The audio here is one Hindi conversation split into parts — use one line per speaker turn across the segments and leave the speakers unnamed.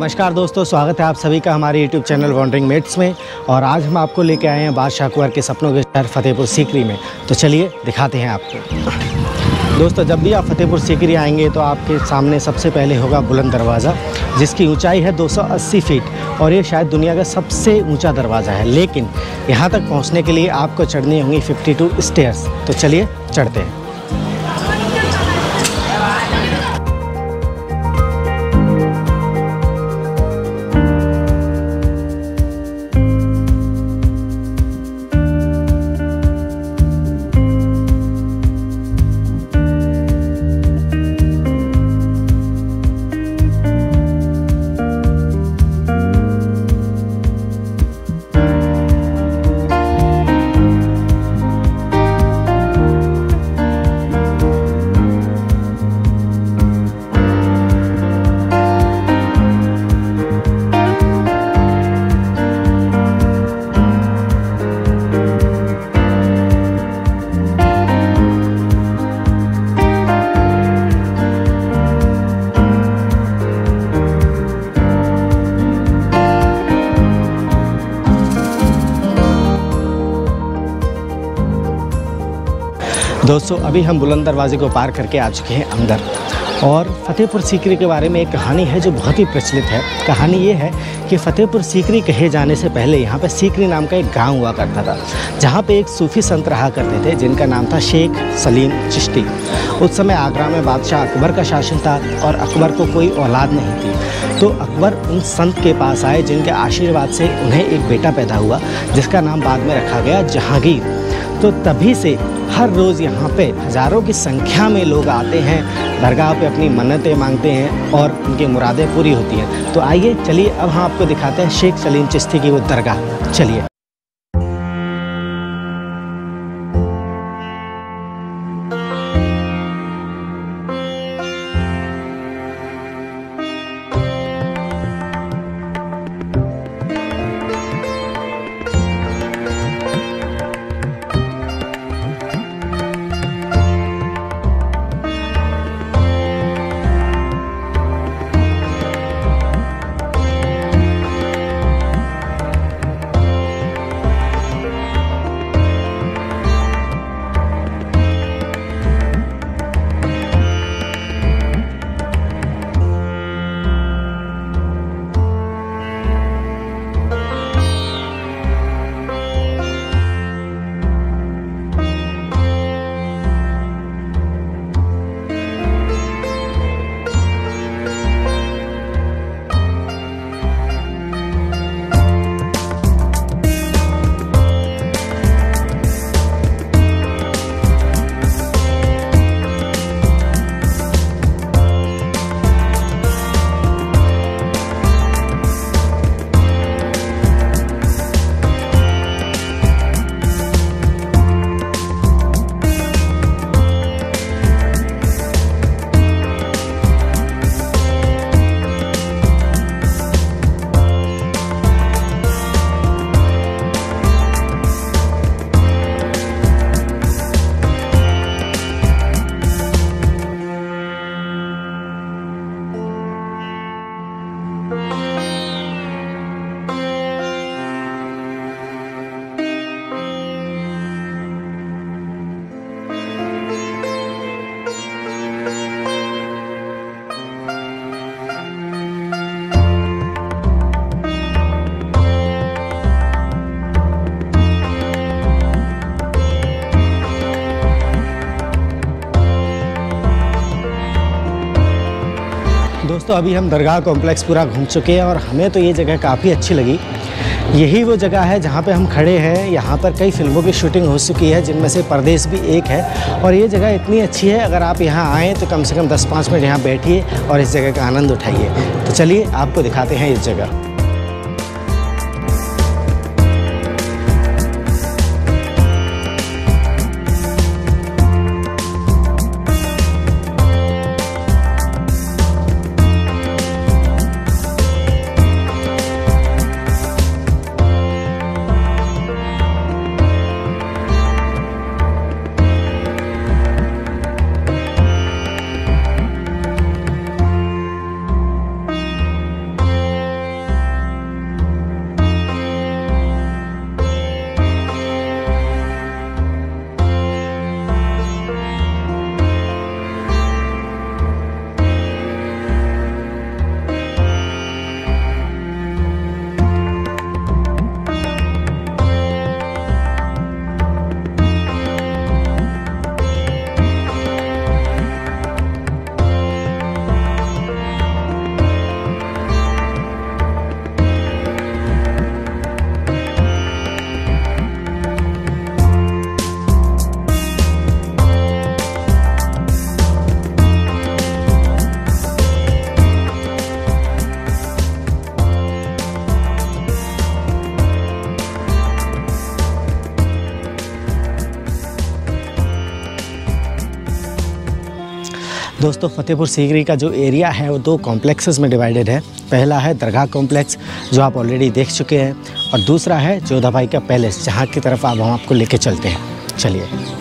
नमस्कार दोस्तों, स्वागत है आप सभी का हमारे YouTube चैनल वॉन्डरिंग मेट्स में। और आज हम आपको लेके आए हैं बादशाह अकबर के सपनों के शहर फतेहपुर सीकरी में। तो चलिए, दिखाते हैं आपको। दोस्तों, जब भी आप फतेहपुर सीकरी आएँगे तो आपके सामने सबसे पहले होगा बुलंद दरवाज़ा, जिसकी ऊंचाई है 280 फीट। और ये शायद दुनिया का सबसे ऊँचा दरवाज़ा है। लेकिन यहाँ तक पहुँचने के लिए आपको चढ़नी होंगी 52 स्टेयर्स तो चलिए, चढ़ते हैं। दोस्तों, अभी हम बुलंद दरवाजे को पार करके आ चुके हैं अंदर। और फतेहपुर सीकरी के बारे में एक कहानी है जो बहुत ही प्रचलित है। कहानी ये है कि फतेहपुर सीकरी कहे जाने से पहले यहाँ पे सीकरी नाम का एक गाँव हुआ करता था, जहाँ पे एक सूफ़ी संत रहा करते थे, जिनका नाम था शेख सलीम चिश्ती। उस समय आगरा में बादशाह अकबर का शासन था और अकबर को कोई औलाद नहीं थी। तो अकबर उन संत के पास आए, जिनके आशीर्वाद से उन्हें एक बेटा पैदा हुआ, जिसका नाम बाद में रखा गया जहांगीर। तो तभी से हर रोज़ यहाँ पे हज़ारों की संख्या में लोग आते हैं, दरगाह पे अपनी मन्नतें मांगते हैं और उनकी मुरादें पूरी होती हैं। तो आइए, चलिए, अब हम आपको दिखाते हैं शेख सलीम चिश्ती की वो दरगाह। चलिए। दोस्तों, अभी हम दरगाह कॉम्प्लेक्स पूरा घूम चुके हैं और हमें तो ये जगह काफ़ी अच्छी लगी। यही वो जगह है जहाँ पे हम खड़े हैं। यहाँ पर कई फ़िल्मों की शूटिंग हो चुकी है, जिनमें से परदेश भी एक है। और ये जगह इतनी अच्छी है, अगर आप यहाँ आएँ तो कम से कम 10-5 मिनट यहाँ बैठिए और इस जगह का आनंद उठाइए। तो चलिए, आपको दिखाते हैं इस जगह। दोस्तों, फतेहपुर सीकरी का जो एरिया है, वो दो कॉम्प्लेक्सेस में डिवाइडेड है। पहला है दरगाह कॉम्प्लेक्स जो आप ऑलरेडी देख चुके हैं, और दूसरा है जोधा भाई का पैलेस जहाँ की तरफ़ आप हम आपको लेके चलते हैं। चलिए।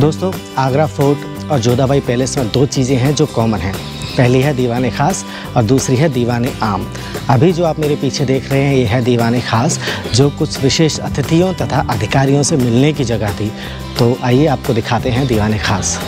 दोस्तों, आगरा फोर्ट और जोधाबाई पैलेस में दो चीज़ें हैं जो कॉमन हैं। पहली है दीवान खास और दूसरी है दीवान आम। अभी जो आप मेरे पीछे देख रहे हैं, ये है दीवान खास, जो कुछ विशेष अतिथियों तथा अधिकारियों से मिलने की जगह थी। तो आइए आपको दिखाते हैं दीवान खास।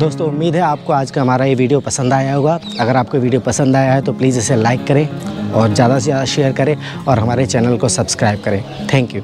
दोस्तों, उम्मीद है आपको आज का हमारा ये वीडियो पसंद आया होगा। अगर आपको वीडियो पसंद आया है तो प्लीज़ इसे लाइक करें और ज़्यादा से ज़्यादा शेयर करें और हमारे चैनल को सब्सक्राइब करें। Thank you.